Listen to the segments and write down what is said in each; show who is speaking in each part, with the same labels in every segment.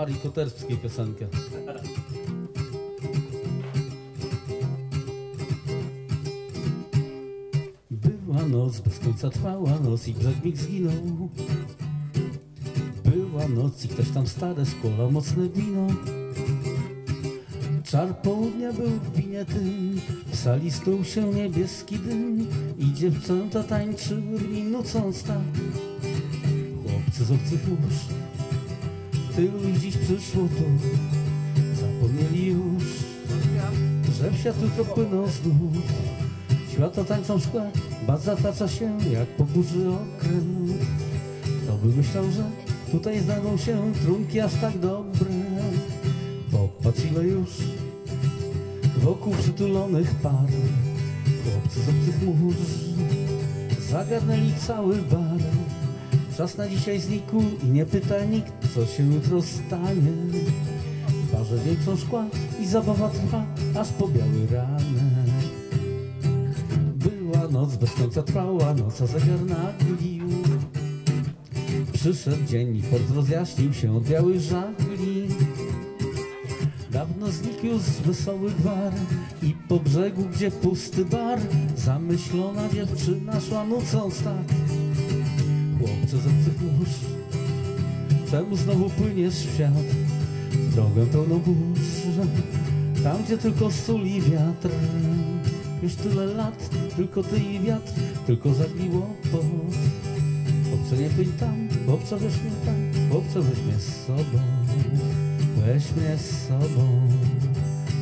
Speaker 1: Marii Koterskiej piosenkę. Była noc, bez końca trwała noc i brzeg mi zginął. Była noc i ktoś tam stare skłolał mocne wino. Czar południa był w winie tym, w sali stuł się niebieski dym i dziewczęta tańczyły minucąc tak. Chłopcy z obcych mórz, tylu dziś przyszło tu, zapomnieli już, że w świat tylko płyną znów. Światło tańczą szkle, bat zatacza się jak po burzy okręt. Kto by myślał, że tutaj znajdą się trunki aż tak dobre. Popatrz ile już wokół przytulonych par Chłopcy z obcych mórz zagarnęli cały bar Czas na dzisiaj znikł i nie pyta nikt, co się jutro stanie. W barze większą szkła i zabawa trwa, aż po biały ranek. Była noc, bez końca trwała noc, a zegar naglił Przyszedł dzień i port rozjaśnił się od białych żagli. Dawno znikł z wesołych gwar I po brzegu, gdzie pusty bar Zamyślona dziewczyna szła nucąc tak Chłopcze z obcych mórz Czemu znowu płyniesz w świat? W drogę pełną burz. Tam, gdzie tylko suli wiatr. Już tyle lat, tylko ty i wiatr Tylko zagliło pot. Chłopcze nie płyń tam, chłopcze weź mnie tam Chłopcze weź mnie z sobą. Weź mnie z sobą,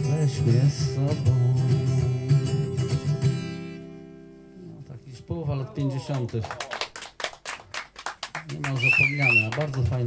Speaker 1: weź mnie z sobą. No, tak już połowa lat 50. Niemal zapomniane, a bardzo fajny